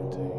into.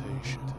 Meditation.